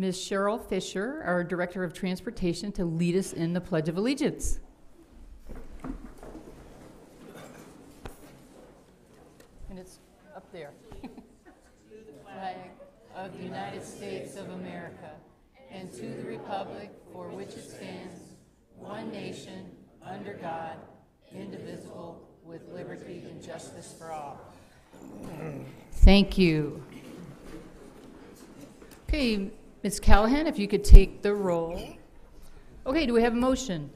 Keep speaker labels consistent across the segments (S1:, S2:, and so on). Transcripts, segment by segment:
S1: Ms. Cheryl Fisher, our Director of Transportation, to lead us in the Pledge of Allegiance. And it's up there. To the flag of the United States of America and to the republic for which it stands, one nation, under God, indivisible, with liberty and justice for all. Thank you. Okay, Ms. Callahan, if you could take the roll. Okay, do we have a motion?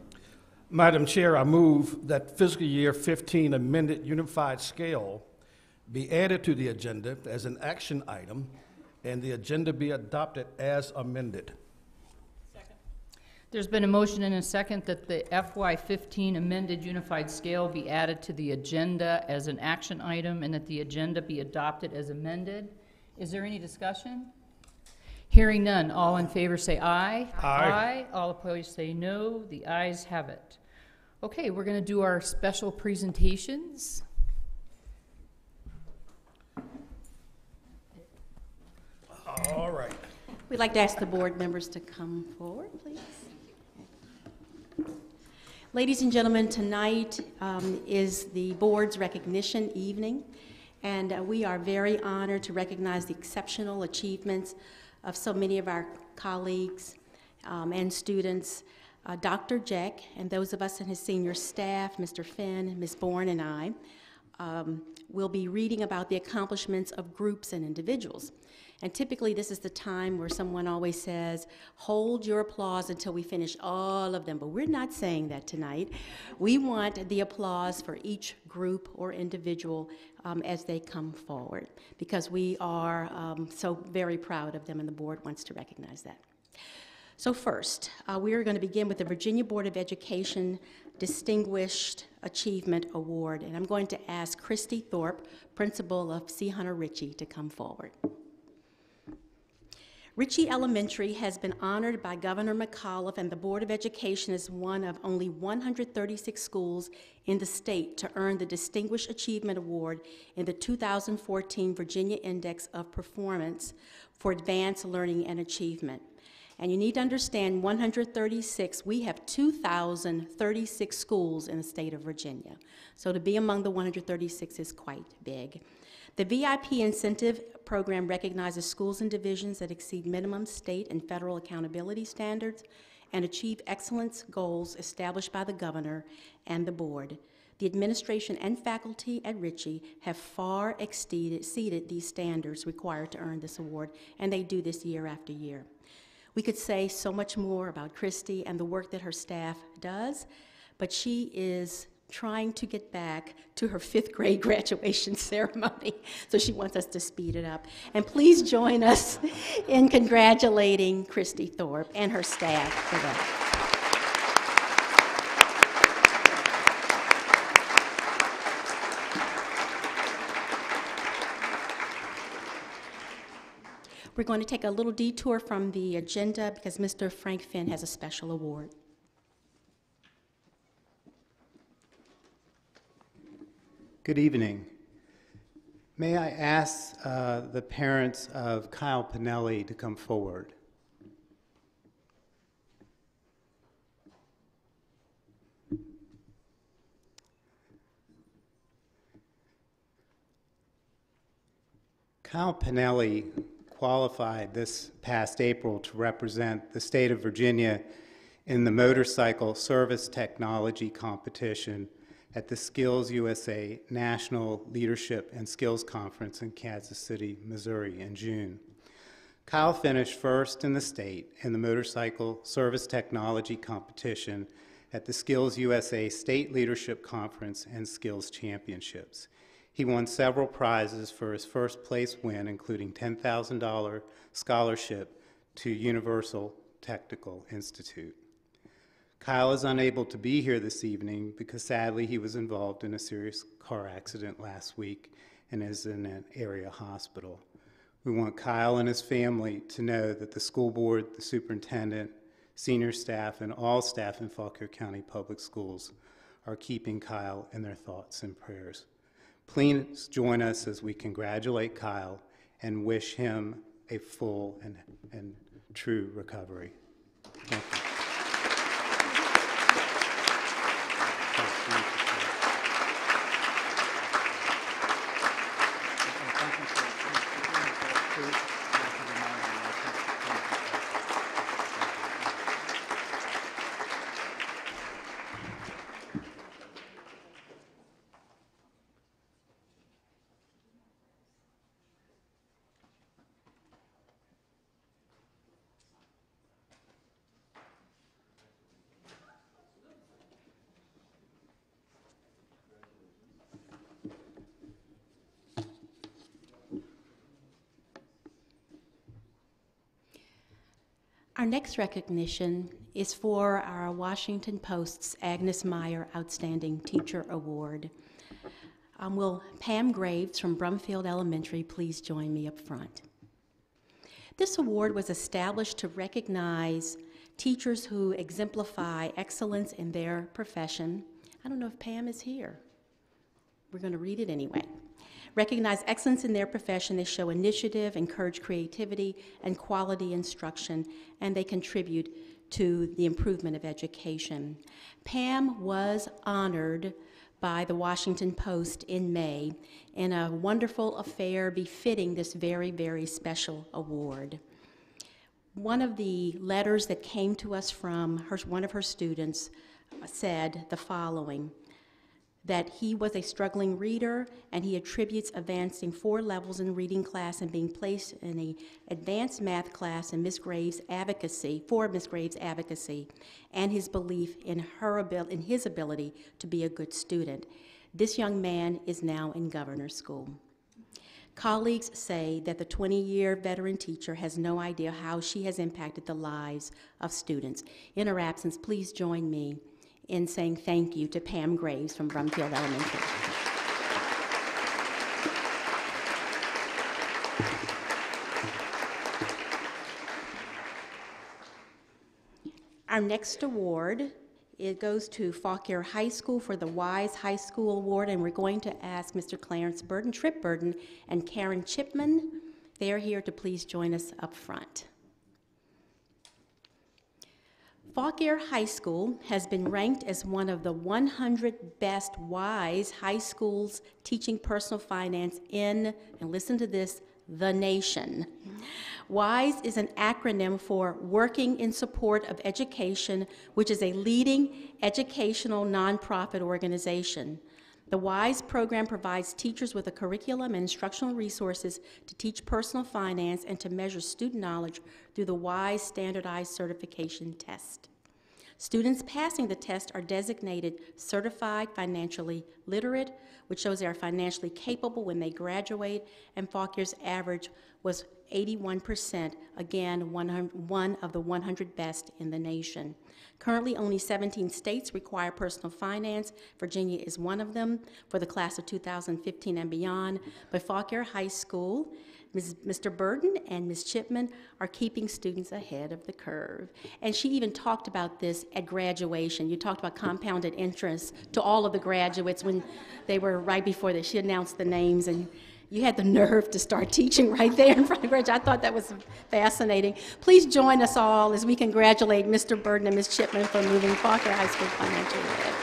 S2: Madam Chair, I move that fiscal year 15 amended unified scale be added to the agenda as an action item and the agenda be adopted as amended.
S1: There's been a motion and a second that the FY15 amended unified scale be added to the agenda as an action item and that the agenda be adopted as amended. Is there any discussion? Hearing none, all in favor say aye.
S2: Aye.
S1: All opposed say no. The ayes have it. Okay, we're going to do our special presentations.
S2: All right.
S3: We'd like to ask the board members to come forward, please. Ladies and gentlemen, tonight um, is the board's recognition evening, and uh, we are very honored to recognize the exceptional achievements of so many of our colleagues um, and students. Uh, Dr. Jack and those of us in his senior staff, Mr. Finn, Ms. Bourne, and I, um, will be reading about the accomplishments of groups and individuals. And typically, this is the time where someone always says, Hold your applause until we finish all of them. But we're not saying that tonight. We want the applause for each group or individual um, as they come forward because we are um, so very proud of them, and the board wants to recognize that. So, first, uh, we are going to begin with the Virginia Board of Education Distinguished Achievement Award, and I'm going to ask Christy Thorpe, principal of C. Hunter Ritchie, to come forward. Ritchie Elementary has been honored by Governor McAuliffe and the Board of Education as one of only 136 schools in the state to earn the Distinguished Achievement Award in the 2014 Virginia Index of Performance for Advanced Learning and Achievement. And you need to understand 136, we have 2,036 schools in the state of Virginia. So to be among the 136 is quite big. The VIP incentive program recognizes schools and divisions that exceed minimum state and federal accountability standards and achieve excellence goals established by the governor and the board. The administration and faculty at Ritchie have far exceeded, these standards required to earn this award, and they do this year after year. We could say so much more about Christy and the work that her staff does, but she is trying to get back to her fifth grade graduation ceremony, so she wants us to speed it up. And please join us in congratulating Christy Thorpe and her staff for that. We're going to take a little detour from the agenda because Mr. Frank Finn has a special award.
S4: Good evening. May I ask uh, the parents of Kyle Pinelli to come forward? Kyle Pinelli qualified this past April to represent the state of Virginia in the motorcycle service technology competition at the Skills USA National Leadership and Skills Conference in Kansas City, Missouri in June. Kyle finished first in the state in the motorcycle service technology competition at the Skills USA State Leadership Conference and Skills Championships. He won several prizes for his first place win, including $10,000 scholarship to Universal Technical Institute. Kyle is unable to be here this evening because sadly he was involved in a serious car accident last week and is in an area hospital. We want Kyle and his family to know that the school board, the superintendent, senior staff, and all staff in Fauquier County Public Schools are keeping Kyle in their thoughts and prayers. Please join us as we congratulate Kyle and wish him a full and, and true recovery. Thank you.
S3: Next recognition is for our Washington Post's Agnes Meyer Outstanding Teacher Award. Um, will Pam Graves from Brumfield Elementary please join me up front? This award was established to recognize teachers who exemplify excellence in their profession. I don't know if Pam is here. We're going to read it anyway. Recognize excellence in their profession, they show initiative, encourage creativity, and quality instruction, and they contribute to the improvement of education. Pam was honored by the Washington Post in May in a wonderful affair befitting this very, very special award. One of the letters that came to us from her, one of her students said the following that he was a struggling reader and he attributes advancing four levels in reading class and being placed in a advanced math class in Miss Graves' advocacy for Miss Graves' advocacy and his belief in her abil- in his ability to be a good student. This young man is now in governor's school. Colleagues say that the 20 year veteran teacher has no idea how she has impacted the lives of students. In her absence, please join me in saying thank you to Pam Graves from Brumfield Elementary. Our next award it goes to Fauquier High School for the Wise High School Award, and we're going to ask Mr. Clarence Burden, Trip Burden, and Karen Chipman. They are here to please join us up front. Fauquier High School has been ranked as one of the 100 best WISE high schools teaching personal finance in, and listen to this, the nation. WISE is an acronym for Working in Support of Education, which is a leading educational nonprofit organization. The WISE program provides teachers with a curriculum and instructional resources to teach personal finance and to measure student knowledge through the WISE standardized certification test. Students passing the test are designated certified financially literate, which shows they are financially capable when they graduate, and Fauquier's average was 81%, again, one, of the 100 best in the nation. Currently, only 17 states require personal finance. Virginia is one of them for the class of 2015 and beyond. But Fauquier High School, Ms., Mr. Burden and Ms. Chipman are keeping students ahead of the curve. And she even talked about this at graduation. You talked about compounded interest to all of the graduates when they were right before this. She announced the names and you had the nerve to start teaching right there in front of graduates. I thought that was fascinating. Please join us all as we congratulate Mr. Burden and Ms. Chipman for moving Fauquier High School financially ahead.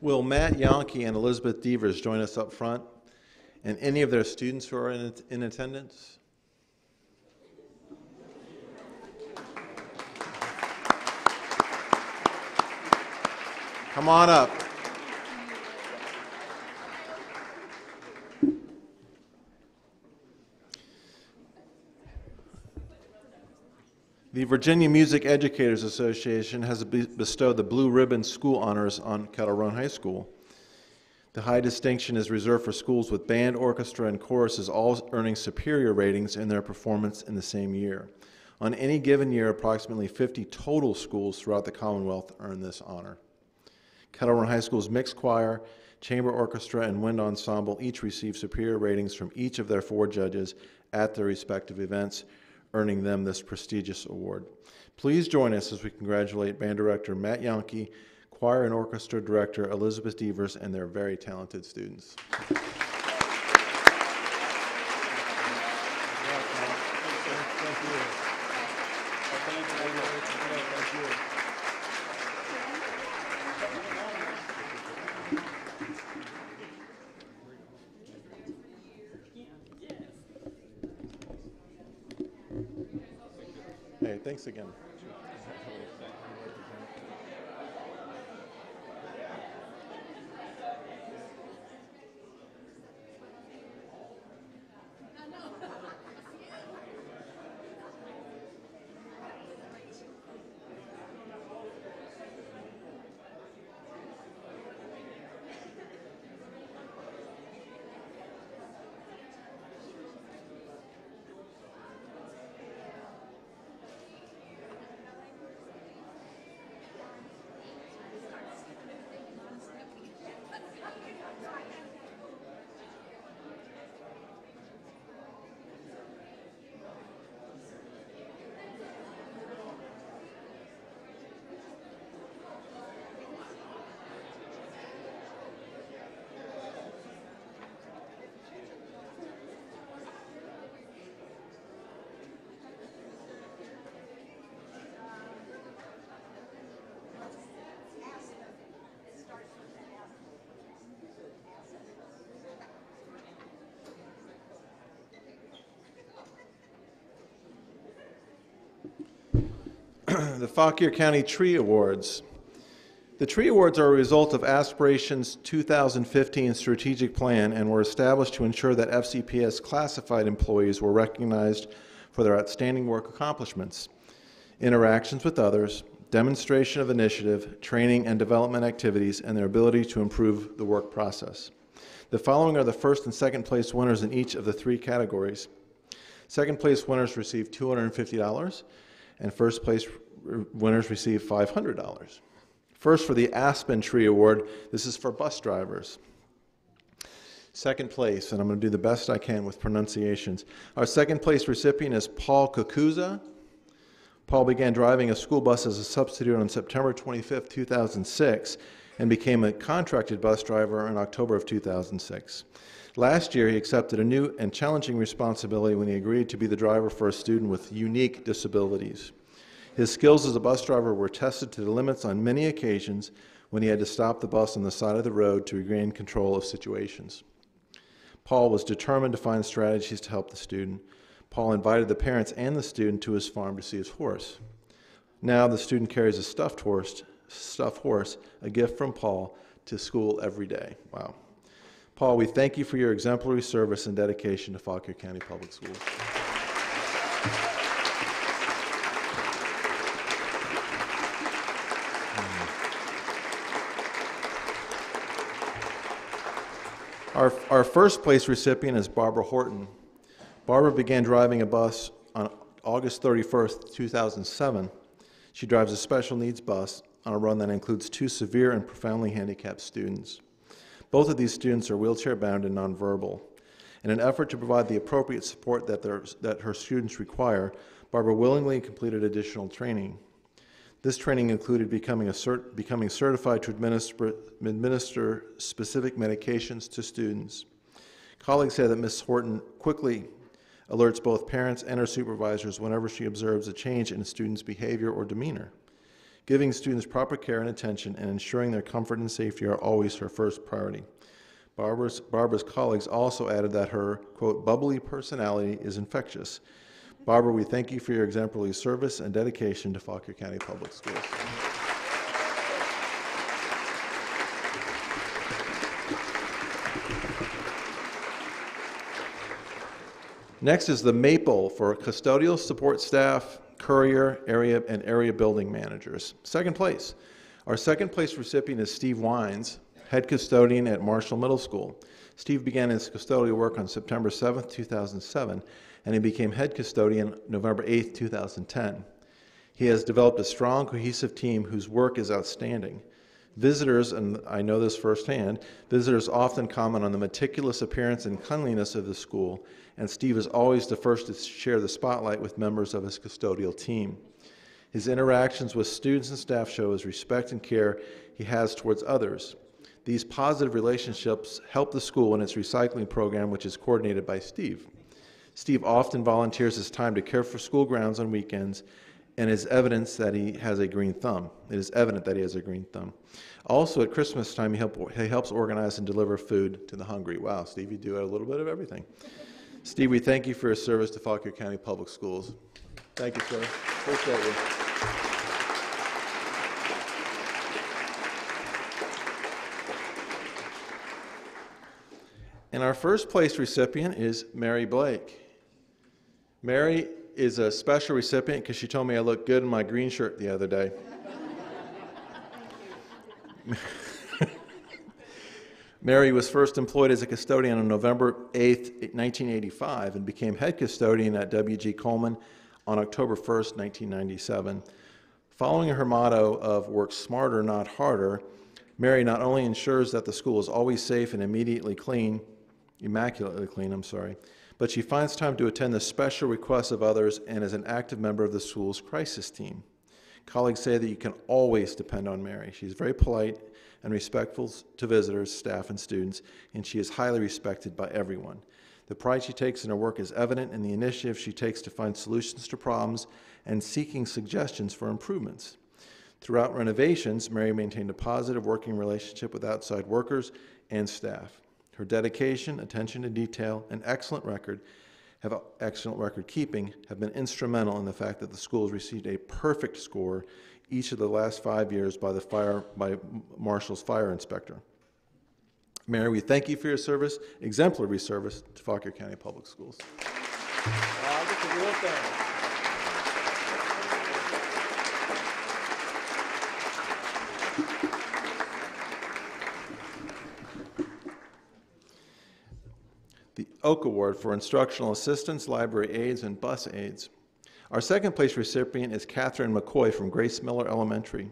S5: Will Matt Yonke and Elizabeth Devers join us up front? And any of their students who are in, in attendance? Come on up. The Virginia Music Educators Association has bestowed the Blue Ribbon School Honors on Kettle Run High School. The high distinction is reserved for schools with band, orchestra, and choruses, all earning superior ratings in their performance in the same year. On any given year, approximately 50 total schools throughout the Commonwealth earn this honor. Kettle Run High School's mixed choir, chamber orchestra, and wind ensemble each received superior ratings from each of their four judges at their respective events, earning them this prestigious award. Please join us as we congratulate band director Matt Yankee, choir and orchestra director Elizabeth Devers, and their very talented students. Hey, thanks again. the Fauquier County Tree Awards. The Tree Awards are a result of Aspiration's 2015 strategic plan and were established to ensure that FCPS classified employees were recognized for their outstanding work accomplishments, interactions with others, demonstration of initiative, training and development activities, and their ability to improve the work process. The following are the first and second place winners in each of the three categories. Second place winners receive $250, and first place winners receive $500. First, for the Aspen Tree Award, this is for bus drivers. Second place, and I'm going to do the best I can with pronunciations. Our second place recipient is Paul Kukuza. Paul began driving a school bus as a substitute on September 25, 2006, and became a contracted bus driver in October of 2006. Last year, he accepted a new and challenging responsibility when he agreed to be the driver for a student with unique disabilities. His skills as a bus driver were tested to the limits on many occasions when he had to stop the bus on the side of the road to regain control of situations. Paul was determined to find strategies to help the student. Paul invited the parents and the student to his farm to see his horse. Now the student carries a stuffed horse, stuffed horse, a gift from Paul, to school every day. Wow. Paul, we thank you for your exemplary service and dedication to Fauquier County Public Schools. Hmm. Our, our first place recipient is Barbara Horton. Barbara began driving a bus on August 31st, 2007. She drives a special needs bus on a run that includes two severe and profoundly handicapped students. Both of these students are wheelchair bound and nonverbal. In an effort to provide the appropriate support that, that her students require, Barbara willingly completed additional training. This training included becoming, cert, becoming certified to administer, administer specific medications to students. Colleagues say that Ms. Horton quickly alerts both parents and her supervisors whenever she observes a change in a student's behavior or demeanor. Giving students proper care and attention and ensuring their comfort and safety are always her first priority. Barbara's, Barbara's colleagues also added that her, quote, bubbly personality is infectious. Barbara, we thank you for your exemplary service and dedication to Fauquier County Public Schools. Next is the MAPLE for custodial support staff, courier, area, and area building managers. Second place. Our second place recipient is Steve Wines, head custodian at Marshall Middle School. Steve began his custodial work on September 7th, 2007, and he became head custodian November 8th, 2010. He has developed a strong, cohesive team whose work is outstanding. Visitors, and I know this firsthand, visitors often comment on the meticulous appearance and cleanliness of the school, and Steve is always the first to share the spotlight with members of his custodial team. His interactions with students and staff show his respect and care he has towards others. These positive relationships help the school in its recycling program, which is coordinated by Steve. Steve often volunteers his time to care for school grounds on weekends and is evidence that he has a green thumb. It is evident that he has a green thumb. Also, at Christmas time, he, help, he helps organize and deliver food to the hungry. Wow, Steve, you do a little bit of everything. Steve, we thank you for your service to Fauquier County Public Schools. Thank you, sir. Appreciate you. And our first place recipient is Mary Blake. Mary is a special recipient because she told me I looked good in my green shirt the other day. Mary was first employed as a custodian on November 8, 1985, and became head custodian at W.G. Coleman on October 1, 1997. Following her motto of work smarter, not harder, Mary not only ensures that the school is always safe and immediately clean, immaculately clean, I'm sorry, but she finds time to attend the special requests of others and is an active member of the school's crisis team. Colleagues say that you can always depend on Mary. She's very polite and respectful to visitors, staff, and students, and she is highly respected by everyone. The pride she takes in her work is evident in the initiative she takes to find solutions to problems and seeking suggestions for improvements. Throughout renovations, Mary maintained a positive working relationship with outside workers and staff. Her dedication, attention to detail, and excellent record have excellent record keeping have been instrumental in the fact that the school has received a perfect score each of the last five years by the fire by Marshall's fire inspector. Mary, we thank you for your service, exemplary service to Fauquier County Public Schools. Oak Award for Instructional Assistance, Library Aides, and Bus Aides. Our second place recipient is Catherine McCoy from Grace Miller Elementary.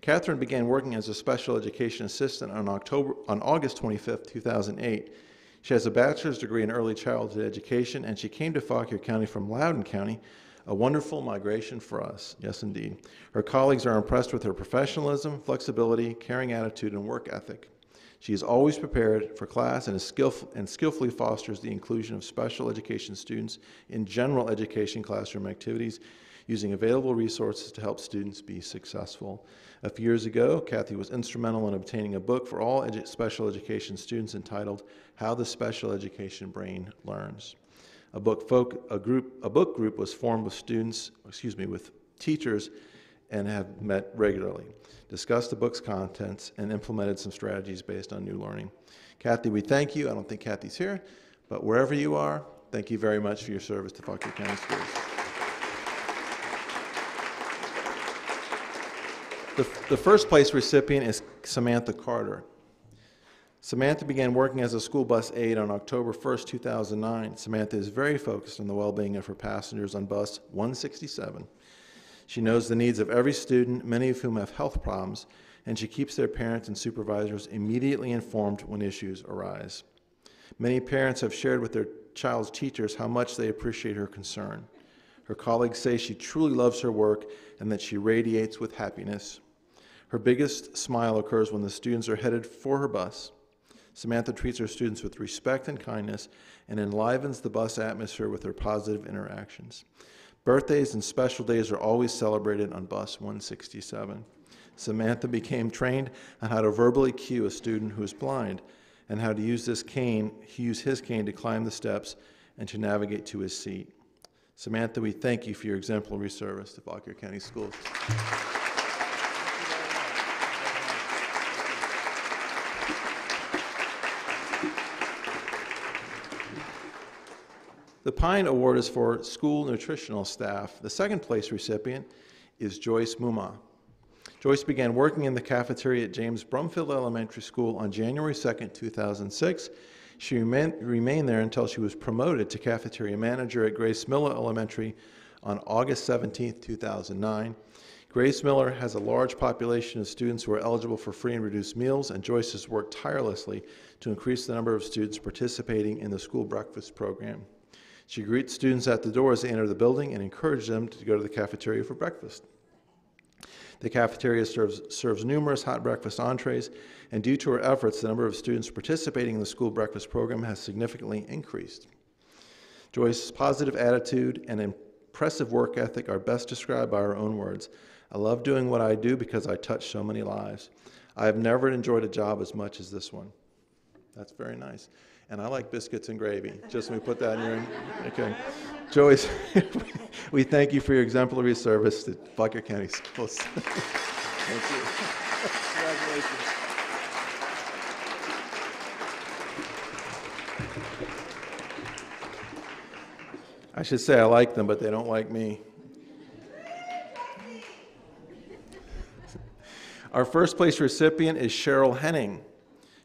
S5: Catherine began working as a special education assistant on, October, on August 25, 2008. She has a bachelor's degree in early childhood education, and she came to Fauquier County from Loudoun County, a wonderful migration for us. Yes, indeed. Her colleagues are impressed with her professionalism, flexibility, caring attitude, and work ethic. She is always prepared for class and, is skillful, and skillfully fosters the inclusion of special education students in general education classroom activities using available resources to help students be successful. A few years ago, Kathy was instrumental in obtaining a book for all edu- special education students entitled How the Special Education Brain Learns. A book, folk, a, group, a book group was formed with students, excuse me, with teachers and have met regularly, discussed the book's contents, and implemented some strategies based on new learning. Kathy, we thank you. I don't think Kathy's here, but wherever you are, thank you very much for your service to Fauquier County Schools. The, the first place recipient is Samantha Carter. Samantha began working as a school bus aide on October 1st, 2009. Samantha is very focused on the well being of her passengers on bus 167. She knows the needs of every student, many of whom have health problems, and she keeps their parents and supervisors immediately informed when issues arise. Many parents have shared with their child's teachers how much they appreciate her concern. Her colleagues say she truly loves her work and that she radiates with happiness. Her biggest smile occurs when the students are headed for her bus. Samantha treats her students with respect and kindness and enlivens the bus atmosphere with her positive interactions. Birthdays and special days are always celebrated on bus 167. Samantha became trained on how to verbally cue a student who is blind and how to use this cane, use his cane to climb the steps and to navigate to his seat. Samantha, we thank you for your exemplary service to Fauquier County Schools. The Pine Award is for school nutritional staff. The second place recipient is Joyce Muma. Joyce began working in the cafeteria at James Brumfield Elementary School on January 2, 2006. She remain, remained there until she was promoted to cafeteria manager at Grace Miller Elementary on August 17, 2009. Grace Miller has a large population of students who are eligible for free and reduced meals, and Joyce has worked tirelessly to increase the number of students participating in the school breakfast program. She greets students at the door as they enter the building and encourages them to go to the cafeteria for breakfast. The cafeteria serves, serves numerous hot breakfast entrees, and due to her efforts, the number of students participating in the school breakfast program has significantly increased. Joyce's positive attitude and impressive work ethic are best described by her own words. I love doing what I do because I touch so many lives. I have never enjoyed a job as much as this one. That's very nice. And I like biscuits and gravy. Just let me put that in your. Okay. Joyce, we thank you for your exemplary service to Fauquier County Schools. thank you. Congratulations. I should say I like them, but they don't like me. Our first place recipient is Cheryl Henning.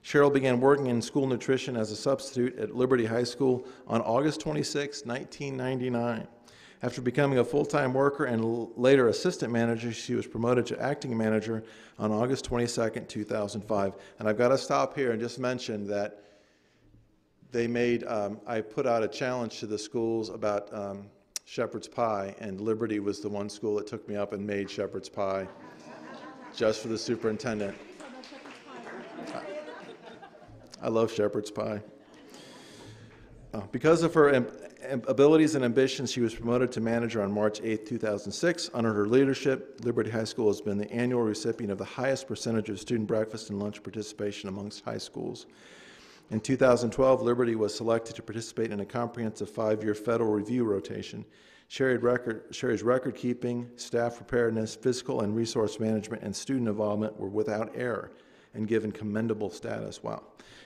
S5: Cheryl began working in school nutrition as a substitute at Liberty High School on August 26, 1999. After becoming a full time worker and later assistant manager, she was promoted to acting manager on August 22, 2005. And I've got to stop here and just mention that they made, um, I put out a challenge to the schools about um, shepherd's pie, and Liberty was the one school that took me up and made shepherd's pie just for the superintendent. I love shepherd's pie. Uh, because of her abilities and ambitions, she was promoted to manager on March 8, 2006. Under her leadership, Liberty High School has been the annual recipient of the highest percentage of student breakfast and lunch participation amongst high schools. In 2012, Liberty was selected to participate in a comprehensive five-year federal review rotation. Sherry's record, Sherry's record keeping, staff preparedness, physical and resource management, and student involvement were without error and given commendable status. Wow.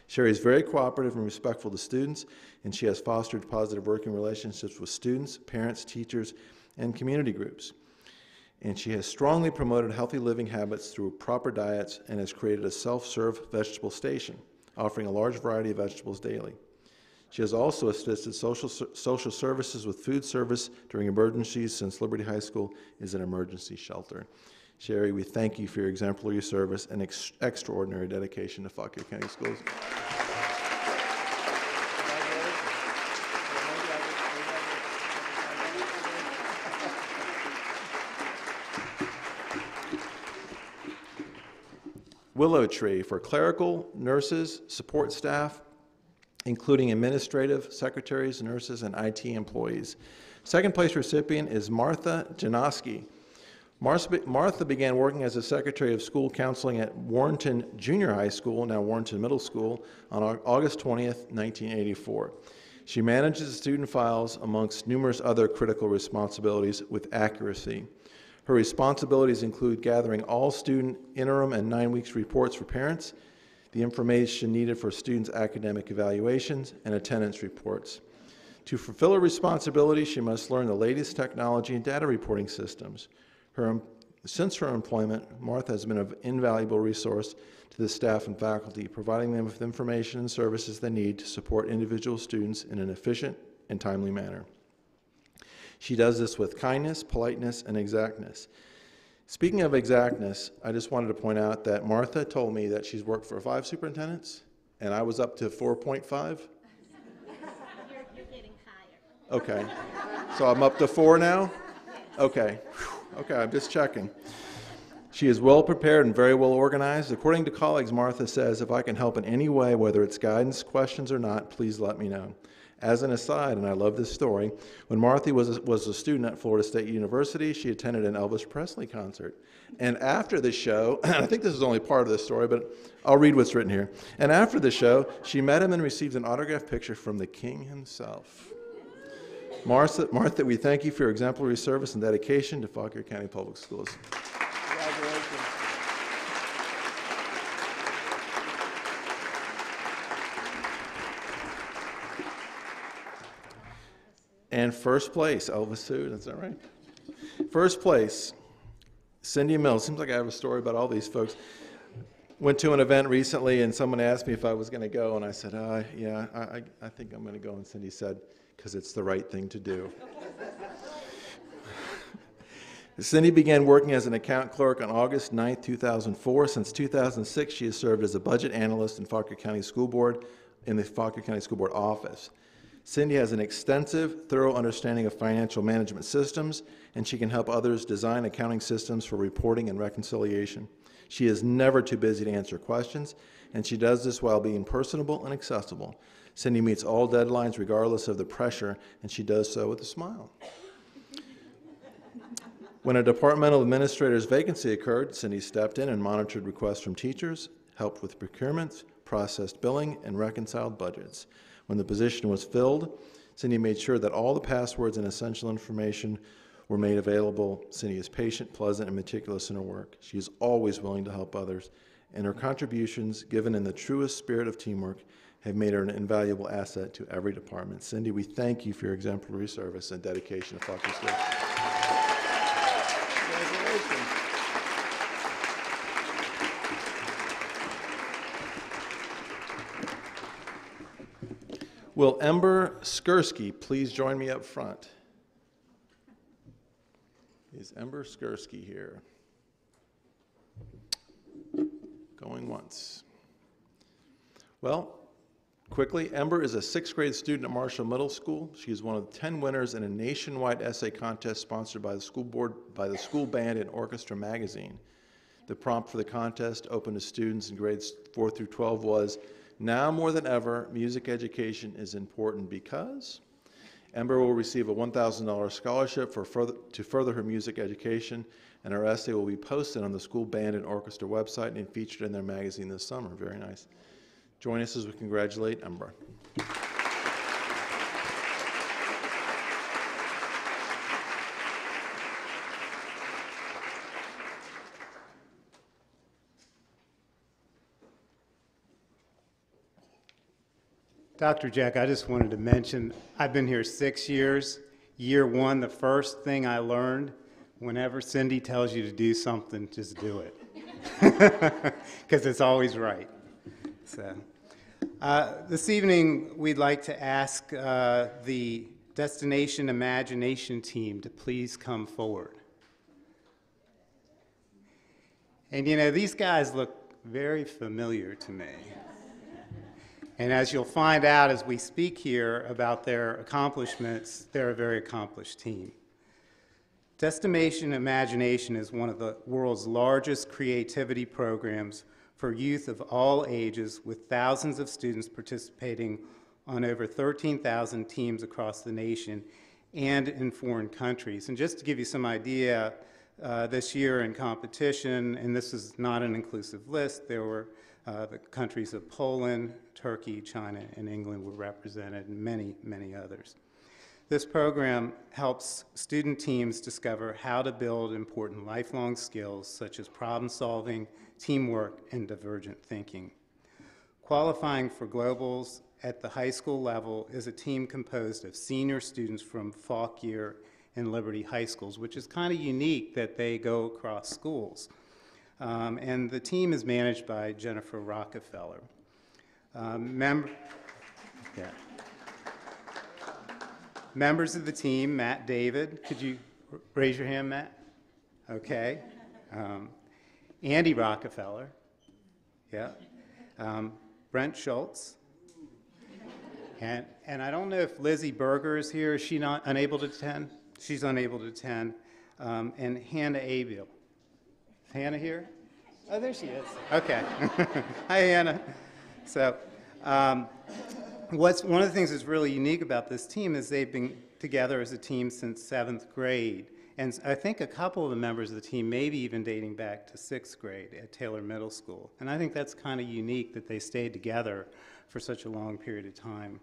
S5: Sherry is very cooperative and respectful to students, and she has fostered positive working relationships with students, parents, teachers, and community groups. And she has strongly promoted healthy living habits through proper diets and has created a self serve vegetable station, offering a large variety of vegetables daily. She has also assisted social, social services with food service during emergencies since Liberty High School is an emergency shelter. Sherry, we thank you for your exemplary service and ex- extraordinary dedication to Fauquier County Schools. Willow Tree for clerical, nurses, support staff, including administrative, secretaries, nurses, and IT employees. Second place recipient is Martha Janoski. Martha began working as a secretary of school counseling at Warrenton Junior High School, now Warrenton Middle School, on August 20th, 1984. She manages student files amongst numerous other critical responsibilities with accuracy. Her responsibilities include gathering all student interim and nine weeks reports for parents, the information needed for students' academic evaluations, and attendance reports. To fulfill her responsibilities, she must learn the latest technology and data reporting systems. Her, since her employment, Martha has been an invaluable resource to the staff and faculty, providing them with information and services they need to support individual students in an efficient and timely manner. She does this with kindness, politeness, and exactness. Speaking of exactness, I just wanted to point out that Martha told me that she's worked for five superintendents, and I was up to 4.5.
S6: You're, you're getting higher.
S5: Okay. So I'm up to four now? Okay. Whew. Okay, I'm just checking. She is well prepared and very well organized. According to colleagues, Martha says, if I can help in any way, whether it's guidance, questions, or not, please let me know. As an aside, and I love this story, when Martha was a, was a student at Florida State University, she attended an Elvis Presley concert. And after the show, and I think this is only part of the story, but I'll read what's written here. And after the show, she met him and received an autographed picture from the king himself. Martha, Martha, we thank you for your exemplary service and dedication to Fauquier County Public Schools. Congratulations. And first place, Elvis Sue, is that right? First place, Cindy Mills. Seems like I have a story about all these folks. Went to an event recently, and someone asked me if I was going to go, and I said, uh, "Yeah, I, I, think I'm going to go." And Cindy said, "Because it's the right thing to do." Cindy began working as an account clerk on August 9, 2004. Since 2006, she has served as a budget analyst in Fauquier County School Board in the Fauquier County School Board office. Cindy has an extensive, thorough understanding of financial management systems, and she can help others design accounting systems for reporting and reconciliation. She is never too busy to answer questions, and she does this while being personable and accessible. Cindy meets all deadlines regardless of the pressure, and she does so with a smile. When a departmental administrator's vacancy occurred, Cindy stepped in and monitored requests from teachers, helped with procurements, processed billing, and reconciled budgets. When the position was filled, Cindy made sure that all the passwords and essential information were made available. Cindy is patient, pleasant, and meticulous in her work. She is always willing to help others, and her contributions, given in the truest spirit of teamwork, have made her an invaluable asset to every department. Cindy, we thank you for your exemplary service and dedication to Fauquier Schools. Will Ember Skursky please join me up front? Is Ember Skursky here? Going once. Well, quickly, Ember is a sixth grade student at Marshall Middle School. She is one of the 10 winners in a nationwide essay contest sponsored by the school board, by the school band and orchestra magazine. The prompt for the contest, open to students in grades 4 through 12, was Now more than ever, music education is important because Ember will receive a $1,000 scholarship for further, to further her music education, and her essay will be posted on the school band and orchestra website and featured in their magazine this summer. Very nice. Join us as we congratulate Ember.
S4: Dr. Jack, I just wanted to mention, I've been here six years. Year one, the first thing I learned, whenever Cindy tells you to do something, just do it. Because it's always right. So, uh, this evening, we'd like to ask uh, the Destination Imagination team to please come forward. And you know, these guys look very familiar to me. And as you'll find out as we speak here about their accomplishments, they're a very accomplished team. Destination Imagination is one of the world's largest creativity programs for youth of all ages, with thousands of students participating on over 13,000 teams across the nation and in foreign countries. And just to give you some idea, uh, this year in competition, and this is not an inclusive list, there were uh, the countries of Poland, Turkey, China, and England were represented, and many, many others. This program helps student teams discover how to build important lifelong skills such as problem solving, teamwork, and divergent thinking. Qualifying for globals at the high school level is a team composed of senior students from Fauquier and Liberty High Schools, which is kind of unique that they go across schools. Um, and the team is managed by Jennifer Rockefeller. Um, mem- yeah. Members of the team, Matt David, could you r- raise your hand, Matt? Okay. Um, Andy Rockefeller, yeah. Um, Brent Schultz. And, and I don't know if Lizzie Berger is here. Is she not unable to attend? She's unable to attend. Um, and Hannah Abiel. Hannah here? Oh, there she is. Okay. Hi, Hannah. So, um, what's one of the things that's really unique about this team is they've been together as a team since seventh grade. And I think a couple of the members of the team, maybe even dating back to sixth grade at Taylor Middle School. And I think that's kind of unique that they stayed together for such a long period of time.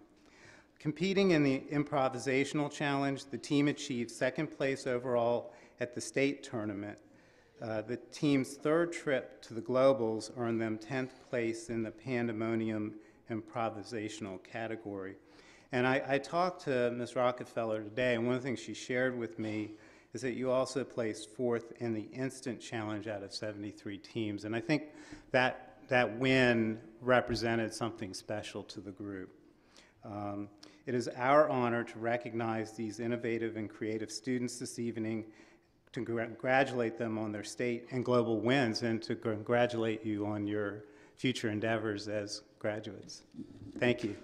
S4: Competing in the improvisational challenge, the team achieved second place overall at the state tournament. Uh, the team's third trip to the Globals earned them 10th place in the Pandemonium improvisational category. And I, I talked to Ms. Rockefeller today, and one of the things she shared with me is that you also placed fourth in the instant challenge out of 73 teams. And I think that, that win represented something special to the group. Um, it is our honor to recognize these innovative and creative students this evening to congratulate them on their state and global wins and to congratulate you on your future endeavors as graduates. Thank you.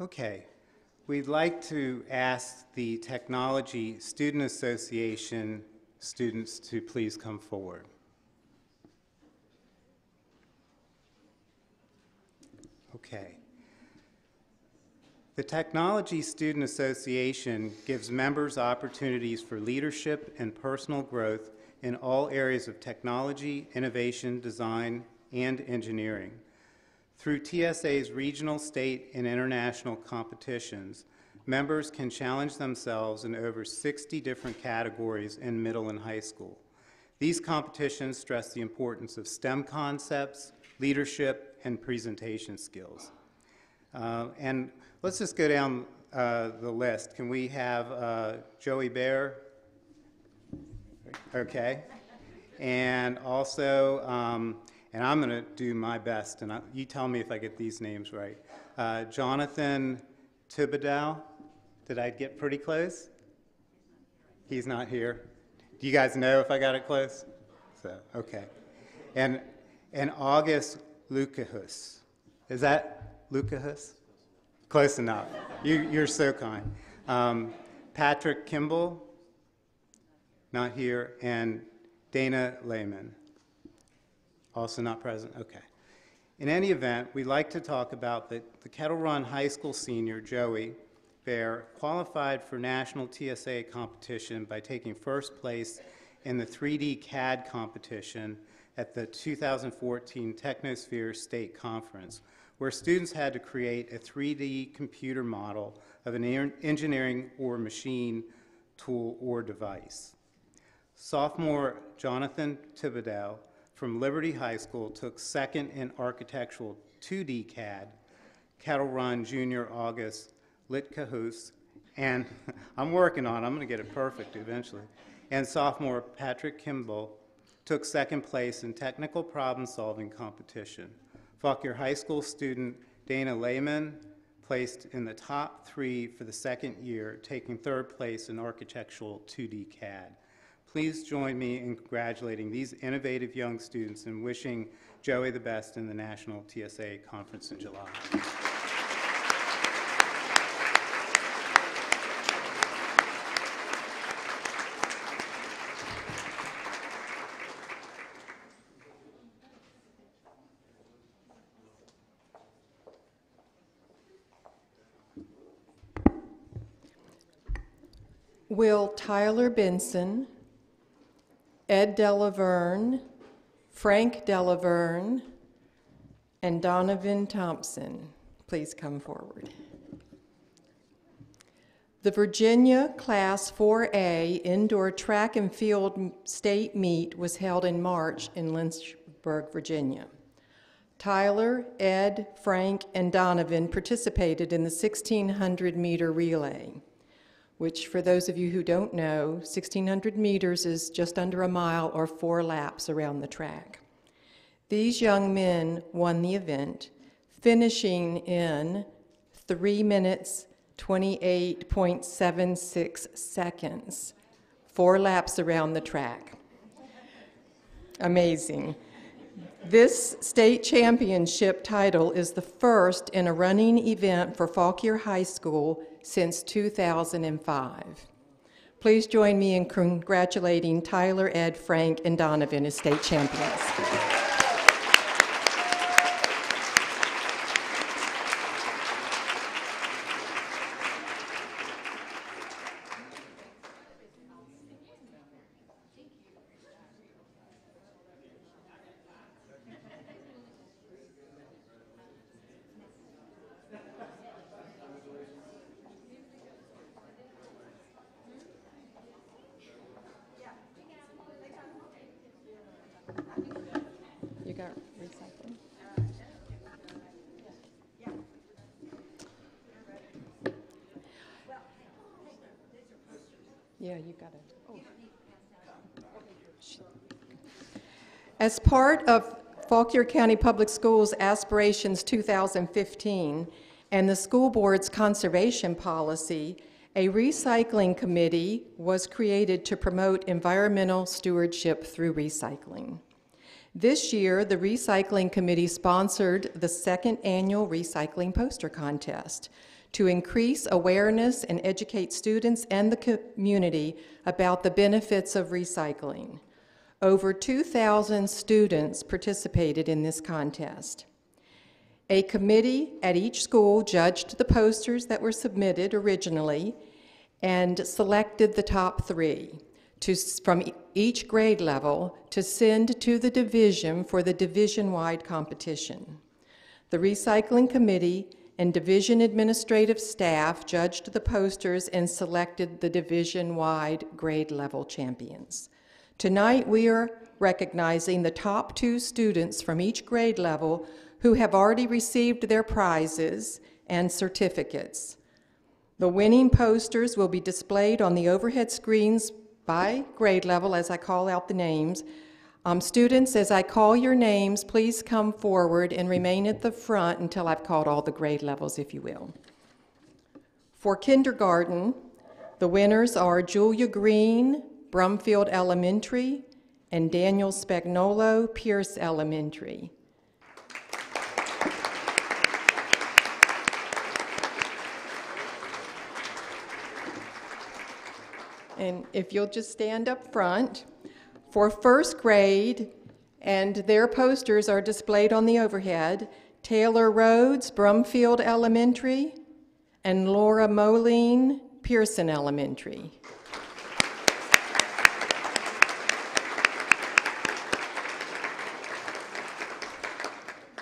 S4: Okay. Okay. We'd like to ask the Technology Student Association students to please come forward. Okay. The Technology Student Association gives members opportunities for leadership and personal growth in all areas of technology, innovation, design, and engineering. Through TSA's regional, state, and international competitions, members can challenge themselves in over 60 different categories in middle and high school. These competitions stress the importance of STEM concepts, leadership, and presentation skills. Uh, and let's just go down uh, the list. Can we have uh, Joey Bear? Okay. And also, um, and I'm going to do my best, and I, you tell me if I get these names right. Uh, Jonathan Thibodeau. Did I get pretty close? He's not here. Do you guys know if I got it close? So, okay. And, and August Lucahus. Is that Lucahus? Close enough. You, you're so kind. Um, Patrick Kimball, not here, and Dana Lehman, also not present. Okay. In any event, we'd like to talk about the, the Kettle Run High School senior, Joey Bear, qualified for national TSA competition by taking first place in the 3D CAD competition at the 2014 Technosphere State Conference, where students had to create a 3D computer model of an engineering or machine tool or device. Sophomore Jonathan Thibodeau from Liberty High School took second in architectural 2D CAD. Kettle Run Junior August Lit Litkahus, and I'm working on it. I'm going to get it perfect eventually. And sophomore Patrick Kimball took second place in technical problem solving competition. Fauquier High School student Dana Lehman placed in the top three for the second year, taking third place in architectural 2D CAD. Please join me in congratulating these innovative young students and wishing Joey the best in the National TSA Conference in July.
S7: Will Tyler Benson, Ed Delaverne, Frank Delaverne, and Donovan Thompson please come forward? The Virginia Class 4A indoor track and field state meet was held in March in Lynchburg, Virginia. Tyler, Ed, Frank, and Donovan participated in the 1600 meter relay which for those of you who don't know, 1600 meters is just under a mile or four laps around the track. These young men won the event, finishing in 3 minutes 28.76 seconds, four laps around the track. Amazing. This state championship title is the first in a running event for Fauquier High School since 2005. Please join me in congratulating Tyler, Ed, Frank, and Donovan as state champions. You got it. Oh. As part of Fauquier County Public Schools Aspirations 2015 and the school board's conservation policy, a recycling committee was created to promote environmental stewardship through recycling. This year, the recycling committee sponsored the second annual recycling poster contest to increase awareness and educate students and the community about the benefits of recycling. Over 2,000 students participated in this contest. A committee at each school judged the posters that were submitted originally and selected the top three to, from each grade level to send to the division for the division-wide competition. The recycling committee and division administrative staff judged the posters and selected the division-wide grade level champions. Tonight, we are recognizing the top two students from each grade level who have already received their prizes and certificates. The winning posters will be displayed on the overhead screens by grade level as I call out the names. Um, students, as I call your names, please come forward and remain at the front until I've called all the grade levels, if you will. For kindergarten, the winners are Julia Green, Brumfield Elementary, and Daniel Spagnolo, Pierce Elementary. And if you'll just stand up front, for first grade, and their posters are displayed on the overhead, Taylor Rhodes, Brumfield Elementary, and Laura Moline, Pearson Elementary.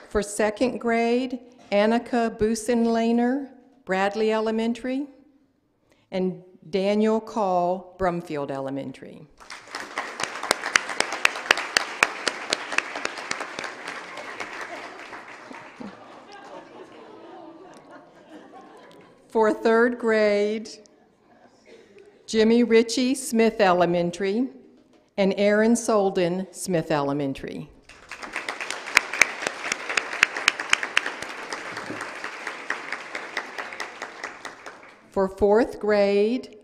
S7: For second grade, Annika Busenlaner, Bradley Elementary, and Daniel Call, Brumfield Elementary. For third grade, Jimmy Ritchie, Smith Elementary, and Aaron Solden, Smith Elementary. For fourth grade,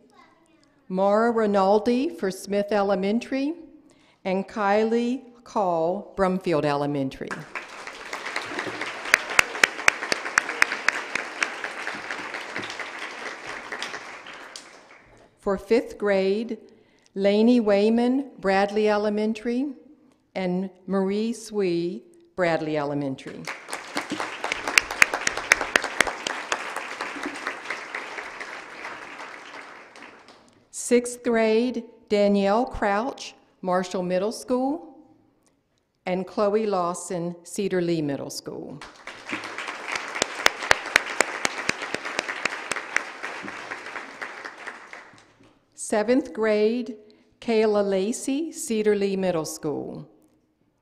S7: Mara Rinaldi for Smith Elementary and Kylie Call, Brumfield Elementary. For fifth grade, Lainey Wayman, Bradley Elementary, and Marie Swee, Bradley Elementary. Sixth grade, Danielle Crouch, Marshall Middle School, and Chloe Lawson, Cedar Lee Middle School. Seventh grade, Kayla Lacey, Cedar Lee Middle School,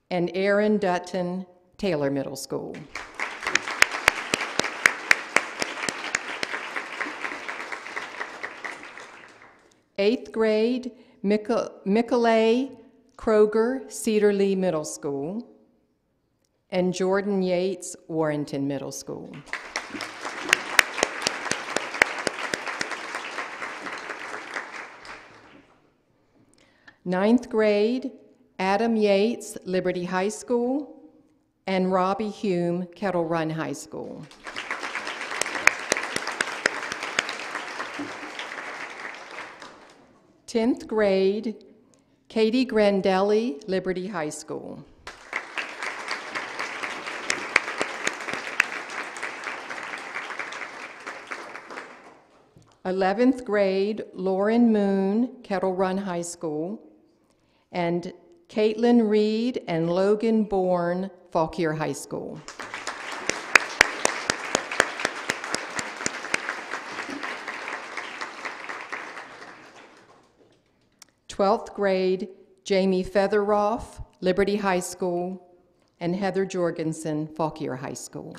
S7: and Aaron Dutton, Taylor Middle School. Eighth grade, Michaela Kroger, Cedar Lee Middle School, and Jordan Yates, Warrenton Middle School. Ninth grade, Adam Yates, Liberty High School, and Robbie Hume, Kettle Run High School. Tenth grade, Katie Grandelli, Liberty High School. Eleventh grade, Lauren Moon, Kettle Run High School, and Caitlin Reed and Logan Bourne, Fauquier High School. Twelfth grade, Jamie Featheroff, Liberty High School, and Heather Jorgensen, Fauquier High School.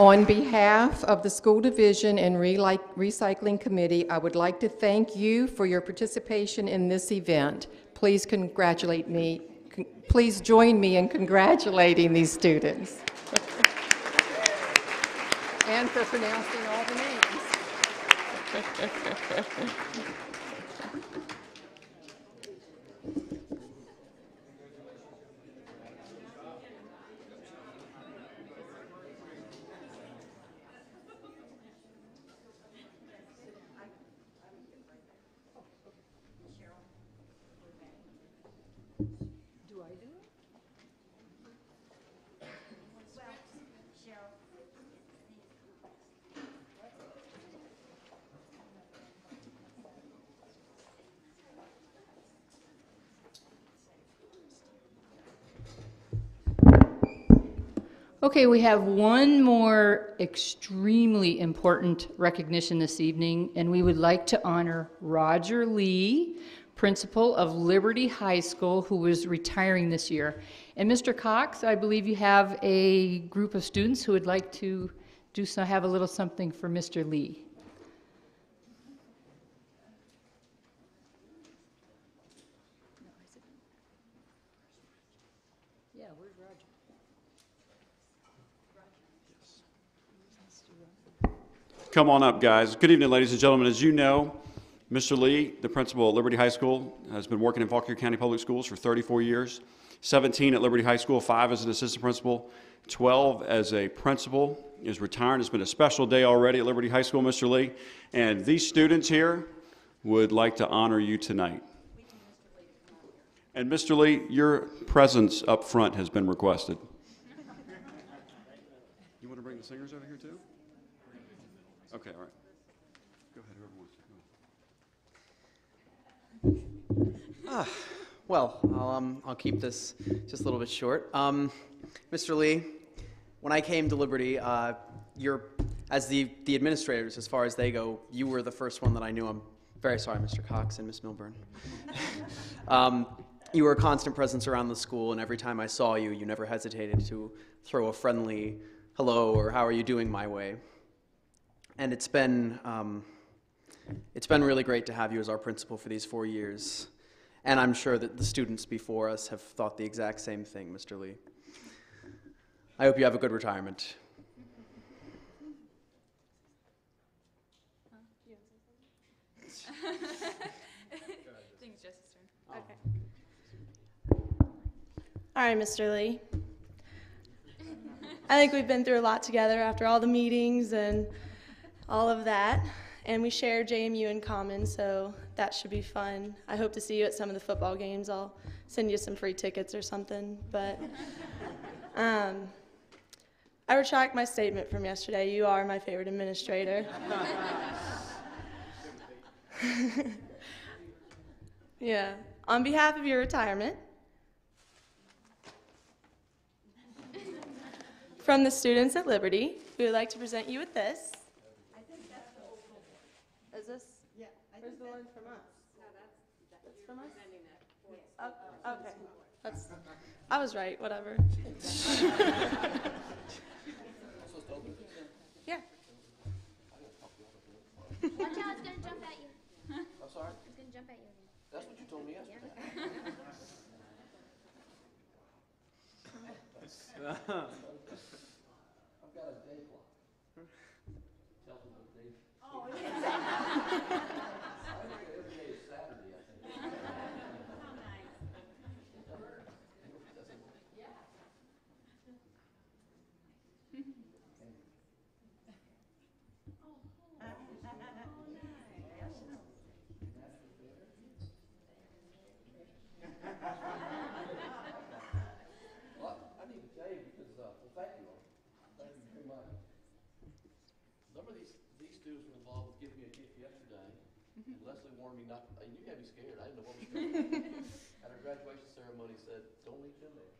S7: On behalf of the School Division and Recycling Committee, I would like to thank you for your participation in this event. Please congratulate me, please join me in congratulating these students. And for pronouncing all the names.
S1: Okay, we have one more extremely important recognition this evening, and we would like to honor Roger Lee, principal of Liberty High School, who is retiring this year. And Mr. Cox, I believe you have a group of students who would like to do so, have a little something for Mr. Lee. Yeah, where's Roger?
S8: Come on up, guys. Good evening, ladies and gentlemen. As you know, Mr. Lee, the principal at Liberty High School, has been working in Fauquier County Public Schools for 34 years, 17 at Liberty High School, five as an assistant principal, 12 as a principal, is retiring. It's been a special day already at Liberty High School, Mr. Lee. And these students here would like to honor you tonight. And Mr. Lee, your presence up front has been requested. You want to bring the singers over here? Okay, all right. Go ahead, whoever wants to go.
S9: Well, I'll, um, I'll keep this just a little bit short. Um, Mr. Lee, when I came to Liberty, uh, you're, as the, the administrators, as far as they go, you were the first one that I knew. I'm very sorry, Mr. Cox and Miss Milburn. um, you were a constant presence around the school, and every time I saw you, you never hesitated to throw a friendly hello or how are you doing my way. And it's been, um, it's been really great to have you as our principal for these four years. And I'm sure that the students before us have thought the exact same thing, Mr. Lee. I hope you have a good retirement.
S10: All right, Mr. Lee. I think we've been through a lot together after all the meetings and all of that. And we share JMU in common, so that should be fun. I hope to see you at some of the football games. I'll send you some free tickets or something. But um, I retract my statement from yesterday. You are my favorite administrator. yeah. On behalf of your retirement, From the students at Liberty, we would like to present you with this. Is this? Yeah. Where's the one from us? No, that's. That's from us? Oh, Okay, that's, I was right, whatever. Yeah.
S6: Watch out, it's gonna jump at you. I'm sorry? It's gonna jump at you. That's what you told me yesterday.
S11: Some of these, these students were involved with giving me a gift yesterday, and Leslie warned me not, and you had me scared, I didn't know what was coming. At our graduation ceremony said, don't leave Jim there.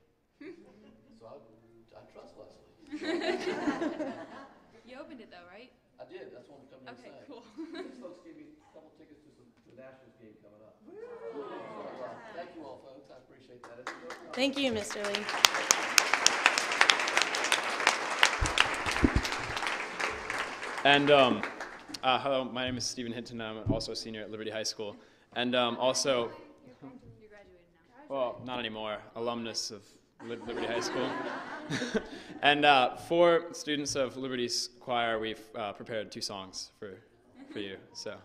S11: So I, I trust Leslie.
S10: You'll
S12: opened it though, right?
S11: I did, that's what I'm coming to
S12: Okay,
S11: say.
S12: cool.
S11: These folks gave me a couple tickets to some, the Nationals game coming up. So, uh, Thank you all, folks, I appreciate that. It's-
S10: Thank you, Mr. Lee.
S13: And um, uh, hello, my name is Stephen Hinton. I'm also a senior at Liberty High School. And um, also, well, not anymore, alumnus of Liberty High School. and uh, for students of Liberty's choir, we've uh, prepared two songs for, for you. So.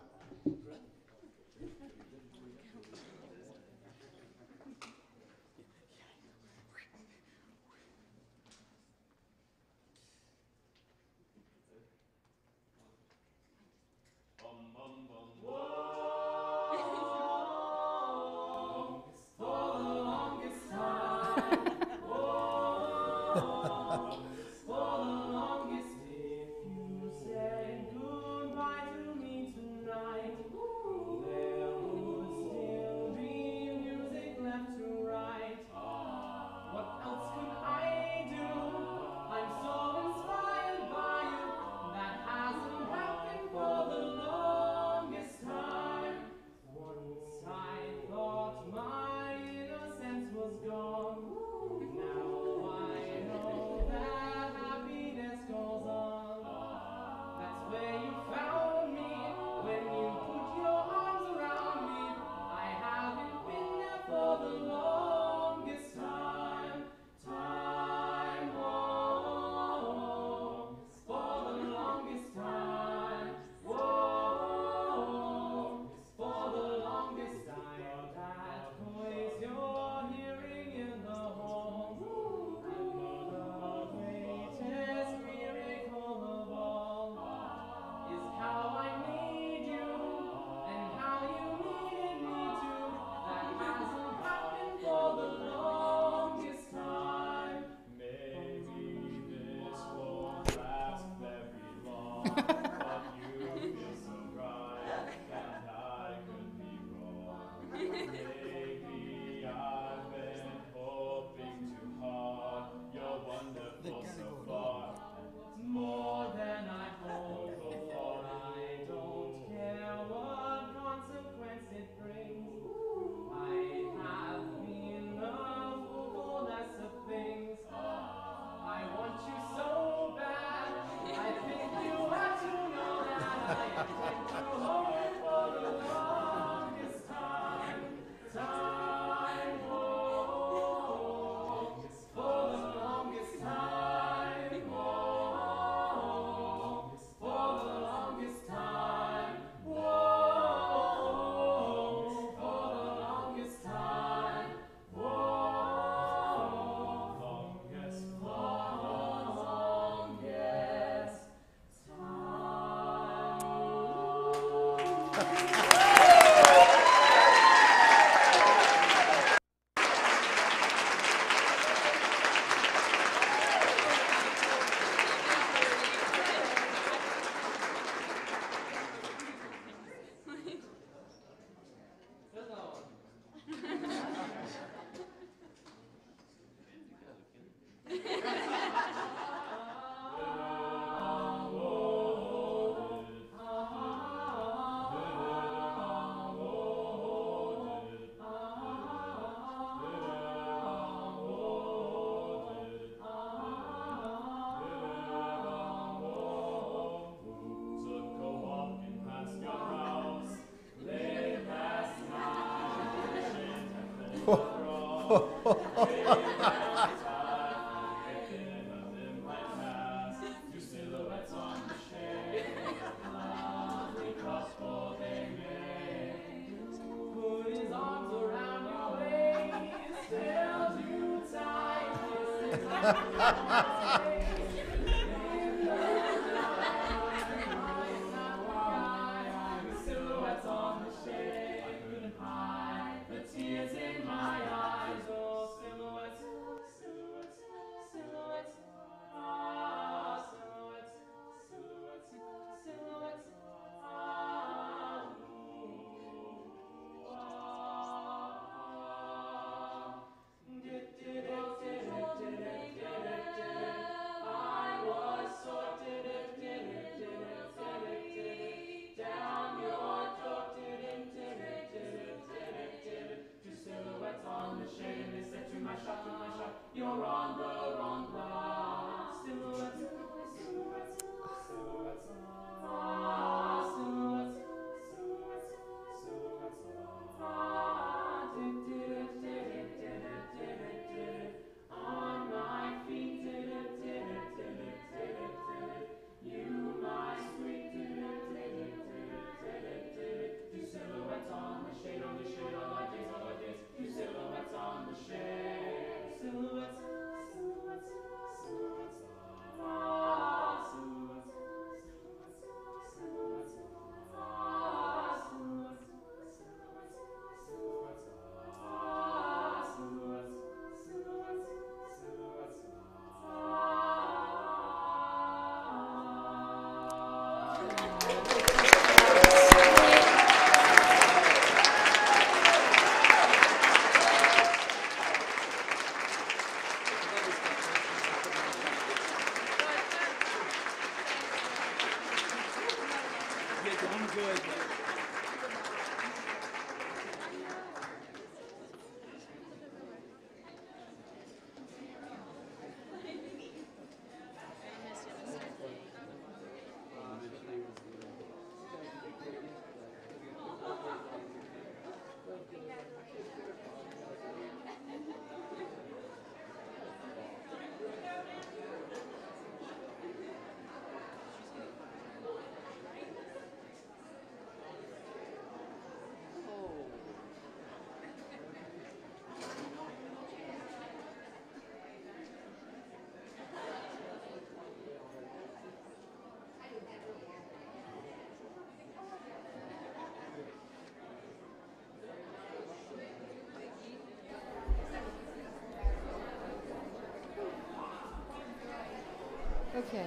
S1: Okay.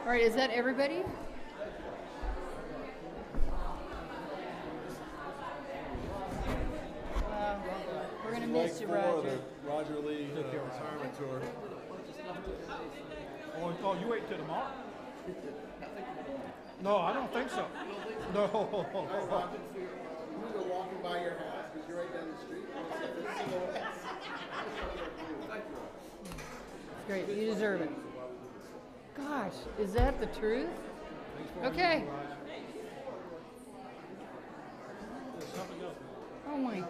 S1: All right, is that everybody? Uh, We're gonna miss you, Roger.
S12: Roger Lee uh, retirement tour.
S14: Oh, oh, you wait till tomorrow? No, I don't think so. No.
S12: Walking by your house, because you're right down the street.
S1: Great, you deserve it. Gosh, is that the truth? Okay. Oh my God.